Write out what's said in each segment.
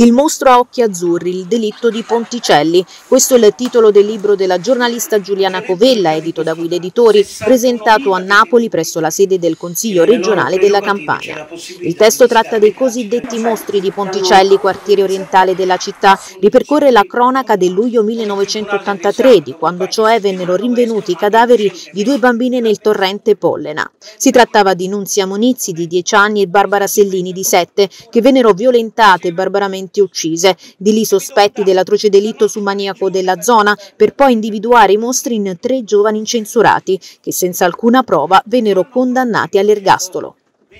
Il mostro a occhi azzurri, il delitto di Ponticelli. Questo è il titolo del libro della giornalista Giuliana Covella, edito da Guida Editori, presentato a Napoli presso la sede del Consiglio regionale della Campania. Il testo tratta dei cosiddetti mostri di Ponticelli, quartiere orientale della città, ripercorre la cronaca del luglio 1983, di quando cioè vennero rinvenuti i cadaveri di due bambine nel torrente Pollena. Si trattava di Nunzia Monizzi di 10 anni e Barbara Sellini di 7, che vennero violentate barbaramente violentemente uccise, di lì sospetti dell'atroce delitto su maniaco della zona, per poi individuare i mostri in tre giovani incensurati, che senza alcuna prova vennero condannati all'ergastolo.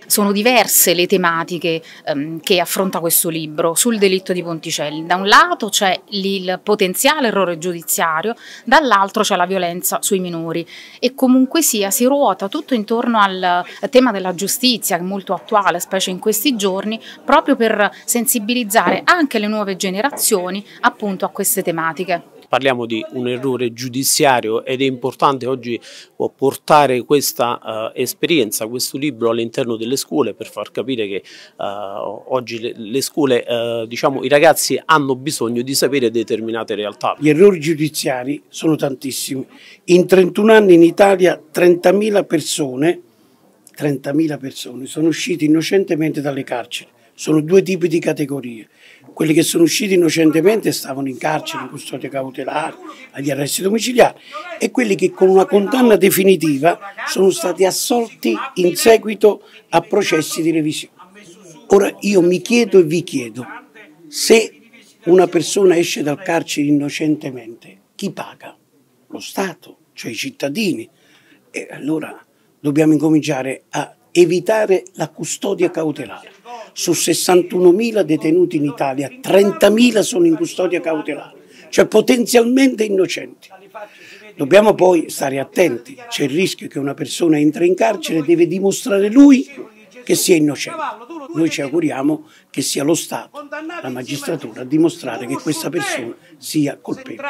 Sono diverse le tematiche ehm, che affronta questo libro. Sul delitto di Ponticelli. Da un lato c'è il potenziale errore giudiziario, dall'altro c'è la violenza sui minori. E comunque sia si ruota tutto intorno al tema della giustizia che è molto attuale, specie in questi giorni, proprio per sensibilizzare anche le nuove generazioni appunto a queste tematiche parliamo di un errore giudiziario ed è importante oggi portare questa uh, esperienza, questo libro all'interno delle scuole per far capire che uh, oggi le, le scuole, uh, diciamo, i ragazzi hanno bisogno di sapere determinate realtà. Gli errori giudiziari sono tantissimi. In 31 anni in Italia 30.000 persone, 30 persone sono uscite innocentemente dalle carceri sono due tipi di categorie. Quelli che sono usciti innocentemente stavano in carcere, in custodia cautelare, agli arresti domiciliari e quelli che con una condanna definitiva sono stati assolti in seguito a processi di revisione. Ora io mi chiedo e vi chiedo, se una persona esce dal carcere innocentemente, chi paga? Lo Stato, cioè i cittadini. E allora dobbiamo incominciare a evitare la custodia cautelare. Su 61.000 detenuti in Italia, 30.000 sono in custodia cautelare, cioè potenzialmente innocenti. Dobbiamo poi stare attenti, c'è il rischio che una persona entra in carcere e deve dimostrare lui che sia innocente. Noi ci auguriamo che sia lo Stato, la magistratura, a dimostrare che questa persona sia colpevole.